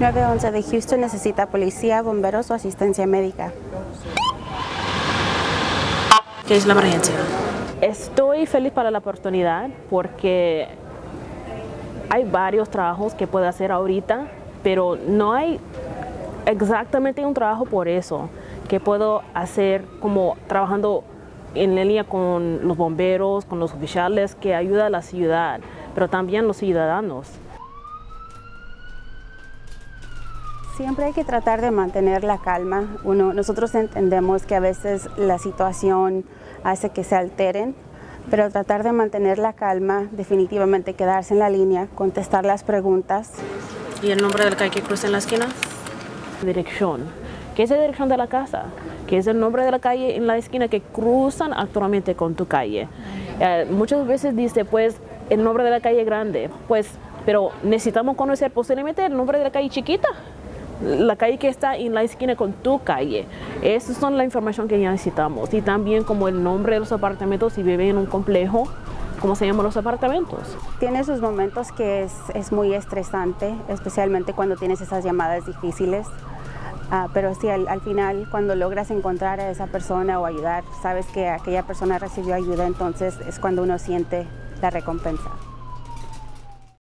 911 de Houston necesita policía, bomberos o asistencia médica. ¿Qué es la emergencia? Estoy feliz para la oportunidad porque hay varios trabajos que puedo hacer ahorita, pero no hay exactamente un trabajo por eso que puedo hacer como trabajando en línea con los bomberos, con los oficiales que ayuda a la ciudad, pero también los ciudadanos. Siempre hay que tratar de mantener la calma. Uno, nosotros entendemos que a veces la situación hace que se alteren, pero tratar de mantener la calma, definitivamente quedarse en la línea, contestar las preguntas. ¿Y el nombre del calle que cruza en la esquina? Dirección. ¿Qué es la dirección de la casa? ¿Qué es el nombre de la calle en la esquina que cruzan actualmente con tu calle? Eh, muchas veces dice, pues, el nombre de la calle grande, pues, pero necesitamos conocer posiblemente el nombre de la calle chiquita la calle que está en la esquina con tu calle. Esa son la información que ya necesitamos. Y también como el nombre de los apartamentos, si vive en un complejo, cómo se llaman los apartamentos. Tiene sus momentos que es, muy estresante, especialmente cuando tienes esas llamadas difíciles. Ah, pero sí, al, final, cuando logras encontrar a esa persona o ayudar, sabes que aquella persona recibió ayuda, entonces es cuando uno siente la recompensa.